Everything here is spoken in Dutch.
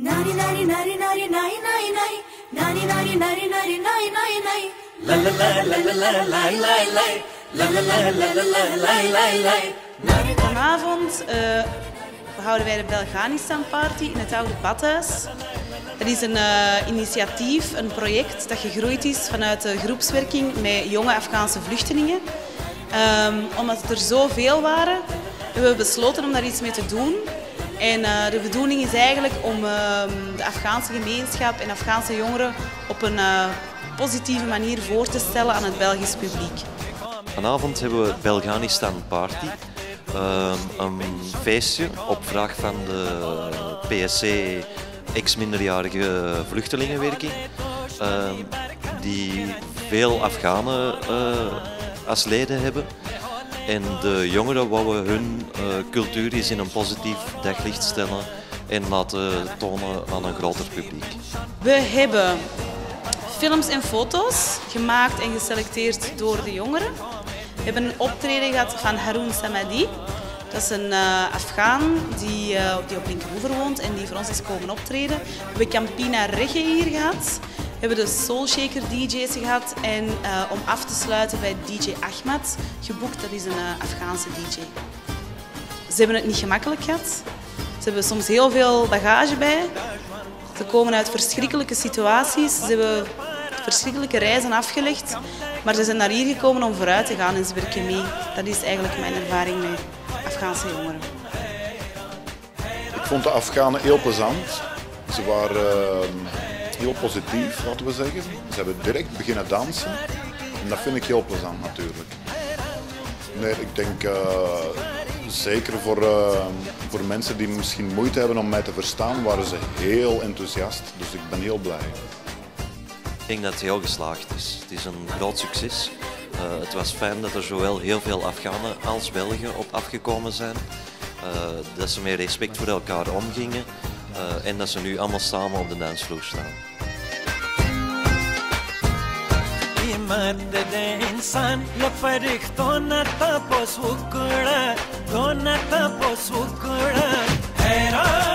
Nari nari Vanavond eh, houden wij de Belganistan Party in het Oude Badhuis. Dat is een eh, initiatief, een project dat gegroeid is vanuit de groepswerking met jonge Afghaanse vluchtelingen. Ehm, omdat het er zoveel waren, hebben we besloten om daar iets mee te doen. En eh, de bedoeling is eigenlijk om ehm, de Afghaanse gemeenschap en Afghaanse jongeren op een eh, positieve manier voor te stellen aan het Belgisch publiek. Vanavond hebben we Belganistan Party. Ehm, een feestje op vraag van de PSC ex-minderjarige vluchtelingenwerking. ehm, die veel Afghanen eh, als leden hebben. En de jongeren wouden hun eh, cultuur eens in een positief daglicht stellen en laten tonen aan een groter publiek. We hebben films en foto's gemaakt en geselecteerd door de jongeren. We hebben een optreden gehad van Haroun Samadi. Dat is een eh, Afghaan die, eh, die op Linkeroever woont en die voor ons is komen optreden. We hebben Campina Reggae hier gehad. Hebben de Soul Shaker DJ's gehad. En eh, om af te sluiten bij DJ Ahmad geboekt. Dat is een eh, Afghaanse DJ. Ze hebben het niet gemakkelijk gehad. Ze hebben soms heel veel bagage bij. Ze komen uit verschrikkelijke situaties. Ze hebben verschrikkelijke reizen afgelegd. Maar ze zijn naar hier gekomen om vooruit te gaan en ze werken mee. Dat is eigenlijk mijn ervaring met Afghaanse jongeren. Ik vond de Afghanen heel plezant. Ze waren eh, heel positief, laten we zeggen. Ze hebben direct beginnen dansen. En dat vind ik heel plezant natuurlijk. Nee, ik denk eh, zeker voor, eh, voor mensen die misschien moeite hebben om mij te verstaan, waren ze heel enthousiast. Dus ik ben heel blij. Ik denk dat het heel geslaagd is. Het is een groot succes. Eh, het was fijn dat er zowel heel veel Afghanen als Belgen op afgekomen zijn. Dat ze met respect voor elkaar omgingen en dat ze nu allemaal samen op de dansvloer staan. man de de insan la farig dona tapos ukura dona tapos ukura hey, oh.